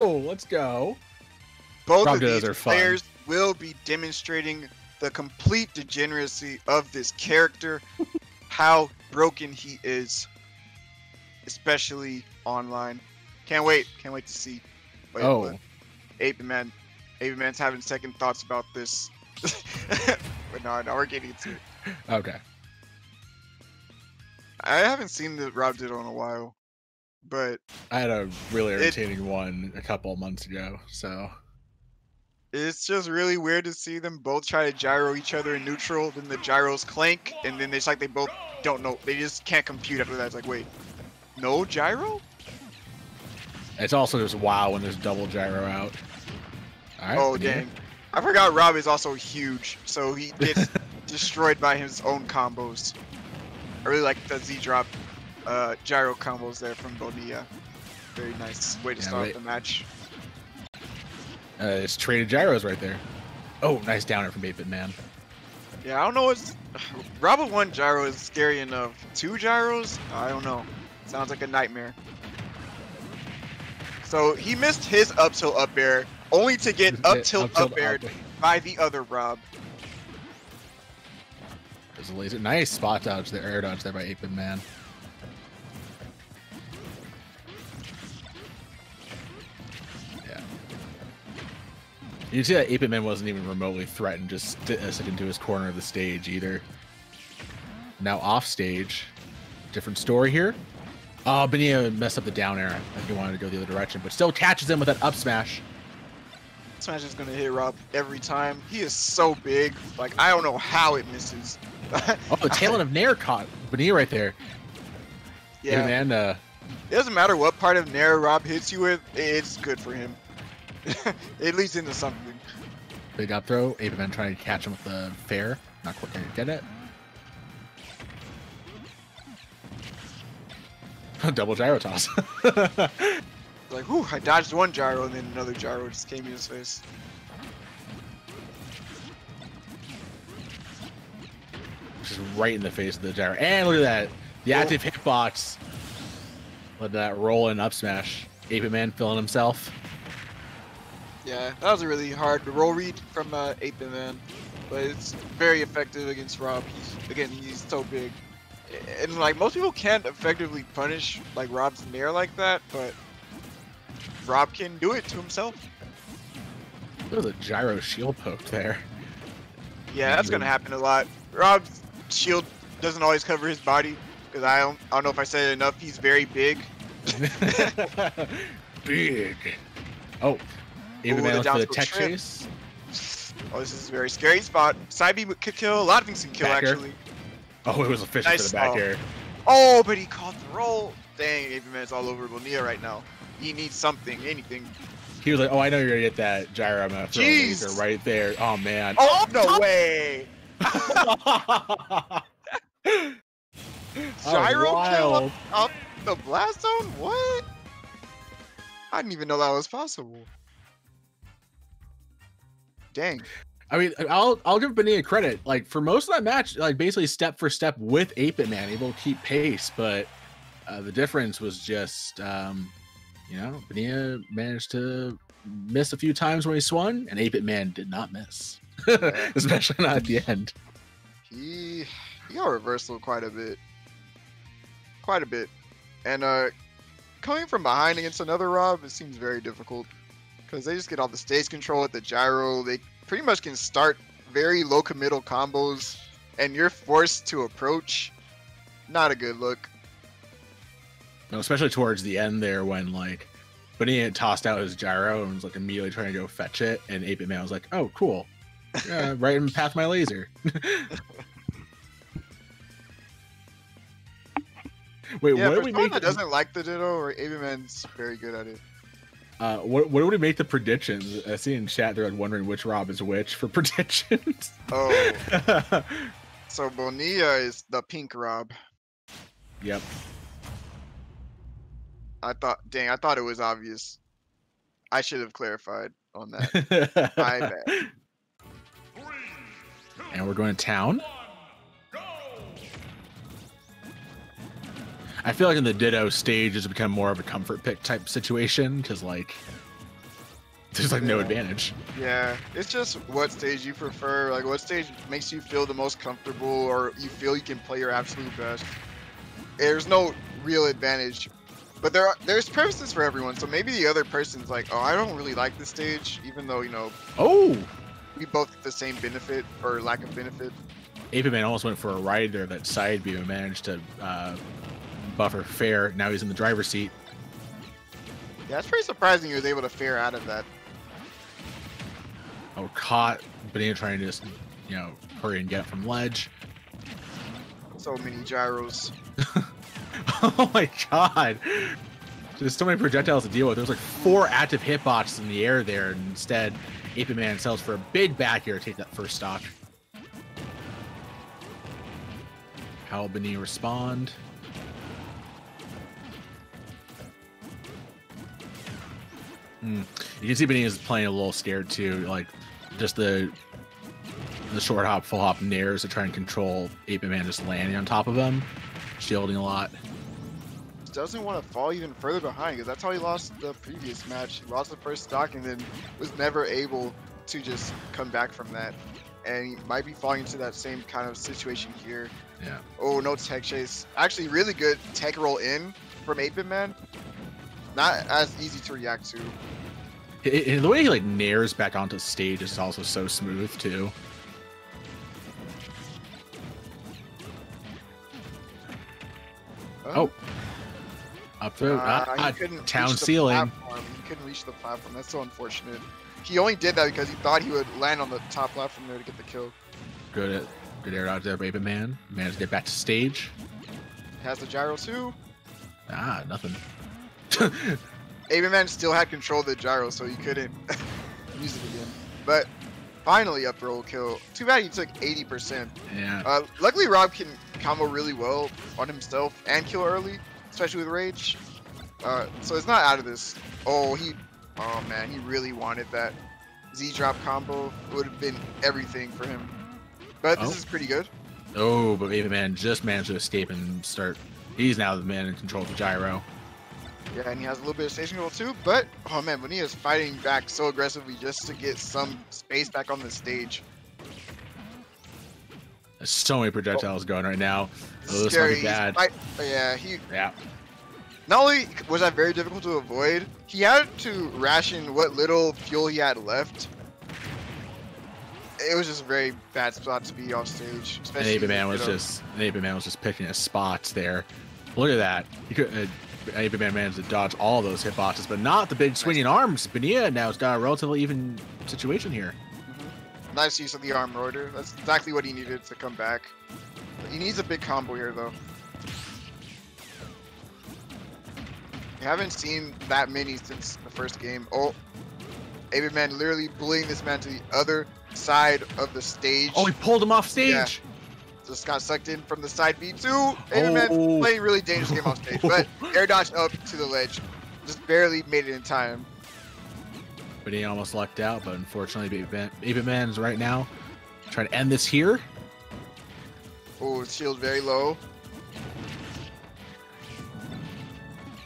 Oh, let's go. Both Rob of Dittos these are fun. players will be demonstrating the complete degeneracy of this character, how broken he is, especially online. Can't wait. Can't wait to see. Wait, oh. Ape Man. Ape Man's having second thoughts about this. but no, no, we're getting to it. okay. I haven't seen the Rob Ditto in a while, but I had a really irritating one a couple months ago. So it's just really weird to see them both try to gyro each other in neutral. Then the gyros clank, and then it's like they both don't know. They just can't compute after that. It's like, wait, no gyro? it's also just wow when there's double gyro out. All right. Oh dang! I forgot Rob is also huge, so he gets destroyed by his own combos. I really like the Z drop uh, gyro combos there from Bonilla. Very nice way to Yeah, start right. the match. Uh, it's traded gyros right there. Oh, nice downer from 8-Bit Man. Yeah, I don't know what's Rob with one gyro is scary enough. Two gyros? I don't know. Sounds like a nightmare. So he missed his up tilt up air, only to get up tilt up air by the other Rob. There's a laser. Nice spot dodge there, air dodge there by 8-Bit Man. You see that 8-Bit Man wasn't even remotely threatened, just st- sitting into his corner of the stage either. Now off stage. Different story here. Oh, Bonilla messed up the down air. I think he wanted to go the other direction, but still catches him with that up smash. Smash is gonna hit Rob every time. He is so big. Like I don't know how it misses. Oh, the tail end of Nair caught Bonilla right there. yeah. man. Uh, It doesn't matter what part of Nair Rob hits you with, it's good for him. it leads into something. Big up throw. Ape Man trying to catch him with the fair. Not quite gonna get it. Double gyro toss. Like, whew, I dodged one gyro and then another gyro just came in his face. Just right in the face of the gyro. And look at that. The Oh. active hitbox. Let that roll and up smash. Ape Man filling himself. Yeah, that was a really hard roll read from uh, 8 Man, but it's very effective against Rob. He's again, he's so big, and like most people can't effectively punish like Rob's nair like that, but Rob can do it to himself. There was a gyro shield poke there. Yeah, that's gonna happen a lot. Rob's shield doesn't always cover his body because I don't, I don't know if I said it enough. He's very big. Big. Oh. Ape Ooh, the down tech trip. chase. Oh, this is a very scary spot. Side B could kill. Uh, a lot of things can kill Back air. actually. Oh, it was efficient Nice for the back stall. air. Oh, but he caught the roll. Dang, Ape Man's all over Bonilla right now. He needs something, anything. He was like, "Oh, I know you're gonna get that gyro. I'm gonna throw a Jeez. right there." Oh man. Oh, no way! Gyro kill up, up the blast zone? What? I didn't even know that was possible. Dang. I mean, I'll I'll give Bonilla credit. Like for most of that match, like basically step for step with 8-Bit Man, able to keep pace. But uh, the difference was just, um, you know, Bonilla managed to miss a few times when he swung, and 8-Bit Man did not miss, especially not at the end. He he got reversal quite a bit. Quite a bit. And uh coming from behind against another Rob, it seems very difficult. Because they just get all the stage control with the gyro. They pretty much can start very low committal combos and you're forced to approach. Not a good look. No, especially towards the end there when like Bonilla tossed out his gyro and was like immediately trying to go fetch it, and Ape Man was like, "Oh, cool, yeah, right in past my laser." Wait, yeah, what do we make? that doesn't like the Ditto, or Ape Man's very good at it. Uh, what what do we make the predictions? I see in chat they're like wondering which Rob is which for predictions. Oh, so Bonilla is the pink Rob. yep. I thought, dang, I thought it was obvious. I should have clarified on that. I bet. and we're going to town. I feel like in the Ditto stage, it's become more of a comfort pick type situation because, like, there's like no advantage. Yeah, it's just what stage you prefer. Like, what stage makes you feel the most comfortable, or you feel you can play your absolute best. There's no real advantage, but there are, there's purposes for everyone. So maybe the other person's like, oh, I don't really like this stage, even though you know Oh, we both get the same benefit or lack of benefit. Ape Man almost went for a ride there that side view and managed to uh, buffer fair. Now he's in the driver's seat. Yeah, it's pretty surprising he was able to fare out of that. Oh, caught. Banana trying to just, you know, hurry and get from ledge. So many gyros. oh my god. There's so many projectiles to deal with. There's like four active hitboxes in the air there, and instead, Ape Man sells for a big back air to take that first stock. How will Benny respond? Hmm. You can see Benny is playing a little scared too, like just the the short hop, full hop nairs to try and control Ape Man just landing on top of him, shielding a lot. Doesn't want to fall even further behind because that's how he lost the previous match. He lost the first stock and then was never able to just come back from that. And he might be falling into that same kind of situation here. Yeah. Oh, no tech chase. Actually, really good tech roll in from 8 Man. Not as easy to react to. I- I- the way he like nairs back onto stage is also so smooth too. Oh, up throw Uh, ah, couldn't town reach the ceiling. platform. He couldn't reach the platform. That's so unfortunate. He only did that because he thought he would land on the top platform there to get the kill. Good good air dodge there, Baby Man. Managed to get back to stage. Has the gyro too. Ah, nothing. Man still had control of the gyro, so he couldn't use it again. But finally, up roll kill. Too bad he took 80%. yeah. Uh, luckily, Rob can combo really well on himself and kill early, especially with rage. Uh, so it's not out of this. Oh, he. Oh man, he really wanted that Z drop combo. It would have been everything for him. But this Oh. is pretty good. Oh, but Baby Man just managed to escape and start. He's now the man in control of the gyro. Yeah, and he has a little bit of station control too. But oh man, when he is fighting back so aggressively just to get some space back on the stage, There's so many projectiles going right now. Oh, this scary. bad. fight- yeah, he Yeah. not only was that very difficult to avoid, he had to ration what little fuel he had left. It was just a very bad spot to be off stage. And Especially Ape Man was just and Ape Man was just picking his spots there. Look at that. He could, uh, Man managed to dodge all those hitboxes, but not the big swinging arms. Bonilla now's got a relatively even situation here. mhm. nice use of the arm rotor. That's exactly what he needed to come back. He needs a big combo here though. We haven't seen that many since the first game. Oh, Ape Man literally bullying this man to the other side of the stage. Oh, he pulled him off stage. Just got sucked in from the side B2. Ape Man Oh. playing really dangerous game off stage, but air dodge up to the ledge. Just barely made it in time. But he almost lucked out, but unfortunately, Ape Man, Man's right now trying to end this here. Oh, shield very low.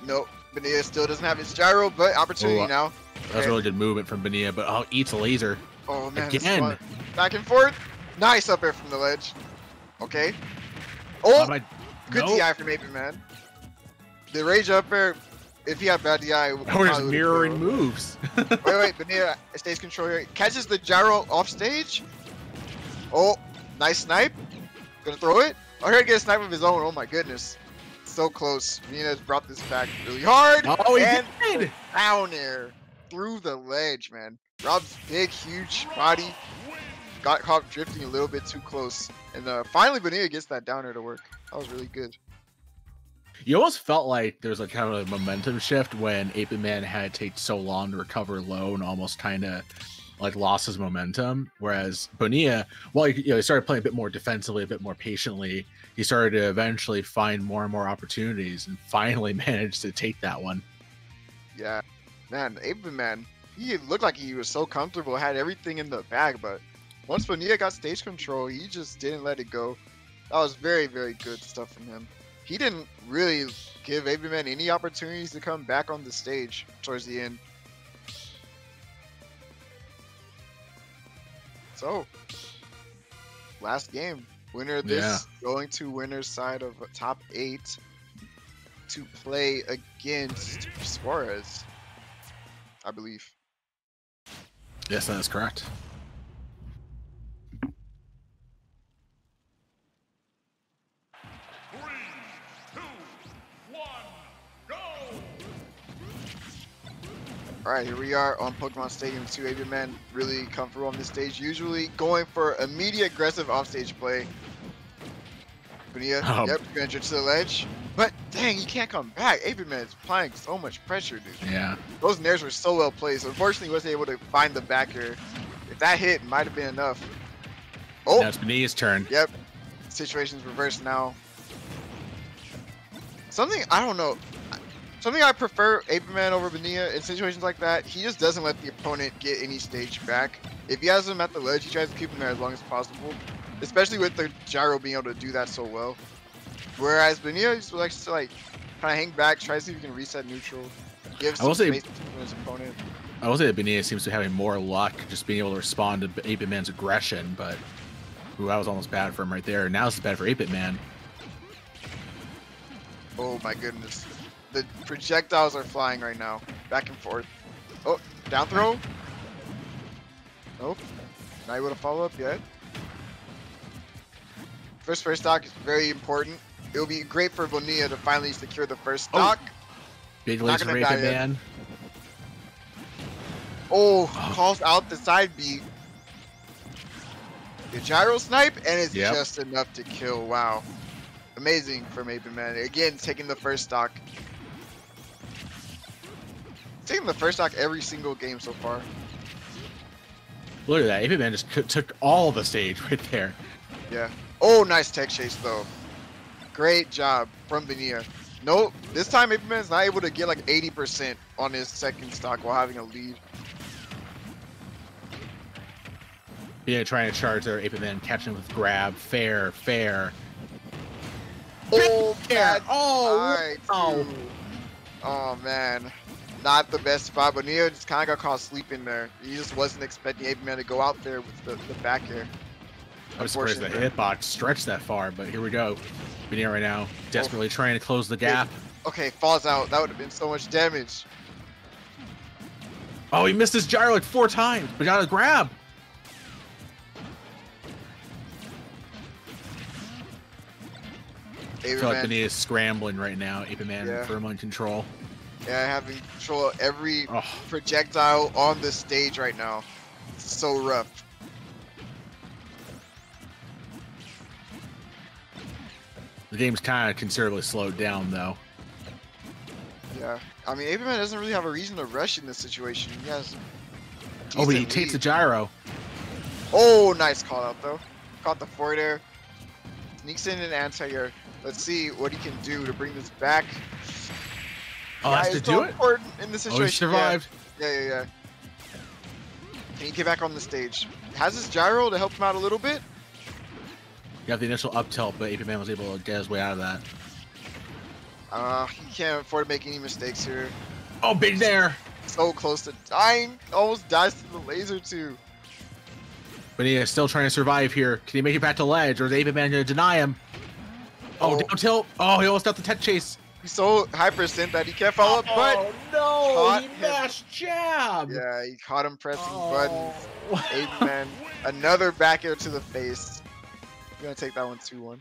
Nope. Bonilla still doesn't have his gyro, but opportunity Oh, uh, now. That was really good movement from Bonilla, but oh, eats a laser. Oh man, Again. Back and forth. Nice up air from the ledge. Okay. Oh, my, good nope. DI from Ape Man. The rage up air, if he had bad DI, it We're just mirroring moves. Wait, wait, Bonilla stays control here. Catches the gyro off stage. Oh, nice snipe. Gonna throw it. Oh, here he gets a snipe of his own. Oh my goodness. So close. Bonilla's brought this back really hard. oh, he and did. down air through the ledge, man. Rob's big, huge body got caught drifting a little bit too close. And uh, finally, Bonilla gets that down air to work. That was really good. You almost felt like there's a kind of a momentum shift when Ape Man had to take so long to recover low and almost kind of like lost his momentum. Whereas Bonilla, well, you know, he started playing a bit more defensively, a bit more patiently. He started to eventually find more and more opportunities and finally managed to take that one. Yeah, man, Ape Man, he looked like he was so comfortable, had everything in the bag, but once Bonilla got stage control, he just didn't let it go. That was very, very good stuff from him. He didn't really give Ape Man any opportunities to come back on the stage towards the end. So, last game. Winner of this Yeah. going to winner's side of top eight to play against Suarez, I believe. Yes, that is correct. All right, here we are on Pokemon Stadium 2. 8-Bit Man really comfortable on this stage. Usually going for immediate aggressive offstage play. Bonilla, Oh. Um, yep, venture to the ledge. But dang, he can't come back. 8-Bit Man is applying so much pressure, dude. Yeah. Those nairs were so well placed. Unfortunately, he wasn't able to find the back air. If that hit, might have been enough. Oh, That's Bonilla's turn. Yep. Situation's reversed now. Something I don't know. Something I prefer Ape Man over Bonilla in situations like that. He just doesn't let the opponent get any stage back. If he has him at the ledge, he tries to keep him there as long as possible. Especially with the gyro being able to do that so well. Whereas Bonilla just likes to like kind of hang back, try to see if he can reset neutral, give I some will say- space to his opponent. I will say that Bonilla seems to be having more luck just being able to respond to 8 Man's aggression, but ooh, that was almost bad for him right there. Now this is bad for 8 Man. Oh my goodness. The projectiles are flying right now. Back and forth. Oh, down throw? Nope. Not able to follow up yet. First first stock is very important. It will be great for Bonilla to finally secure the first Oh. stock. Big Not leads gonna for 8 die yet. Man. Oh, Oh. calls out the side beat. The gyro snipe, and it's Yep. just enough to kill. Wow. Amazing from Ape Man. Again, taking the first stock. Taking the first stock every single game so far. Look at that. 8 Man just took all the stage right there. Yeah. Oh, nice tech chase though. Great job from Bonilla. Nope. This time Ape Man's not able to get like 80% on his second stock while having a lead. Yeah, trying to charge there. 8 Man catching with grab. Fair, fair. Oh, Fair. Oh, dude. Oh man. Not the best spot, but Neo just kind of got caught sleeping there. He just wasn't expecting Ape Man to go out there with the, the back air. I was surprised the hitbox stretched that far, but here we go. Bonilla right now desperately oh. trying to close the gap. Okay, falls out. That would have been so much damage. Oh, he missed his gyro like four times, but got a grab. I Ape feel like Man, Bonilla is scrambling right now. Ape Man Yeah. firm on control. Yeah, having control of every Oh, projectile on the stage right now. It's so rough. the game's kind of considerably slowed down though. Yeah. I mean, Ape Man doesn't really have a reason to rush in this situation. He has. Oh, but he decent takes lead. gyro. Oh, nice call out though. Caught the forward air. Sneaks in an anti-air. Let's see what he can do to bring this back. Oh, Yeah, that's to do it. in this Oh, situation. he survived. Yeah, yeah, yeah. yeah. Can he get back on the stage? Has his gyro to help him out a little bit? Got the initial up tilt, but Ape Man was able to get his way out of that. Uh, he can't afford to make any mistakes here. Oh, big there. So close to dying. Almost dies to the laser too. But he is still trying to survive here. Can he make it back to ledge, or is Ape Man going to deny him? Oh, Oh. down tilt. Oh, he almost got the tech chase. He's so percent that he can't follow up, oh, but oh no, caught he him. mashed jab. yeah, he caught him pressing Oh. buttons. Ape Man, another back air to the face. We're gonna take that one 2-1.